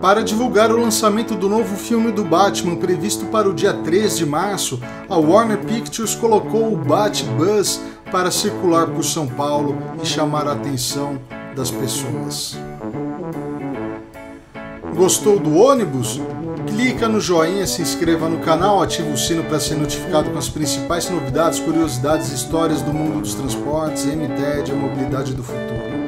Para divulgar o lançamento do novo filme do Batman previsto para o dia 3 de março, a Warner Pictures colocou o Bat Bus para circular por São Paulo e chamar a atenção das pessoas. Gostou do ônibus? Clica no joinha, se inscreva no canal, ative o sino para ser notificado com as principais novidades, curiosidades e histórias do mundo dos transportes, MTED, a mobilidade do futuro.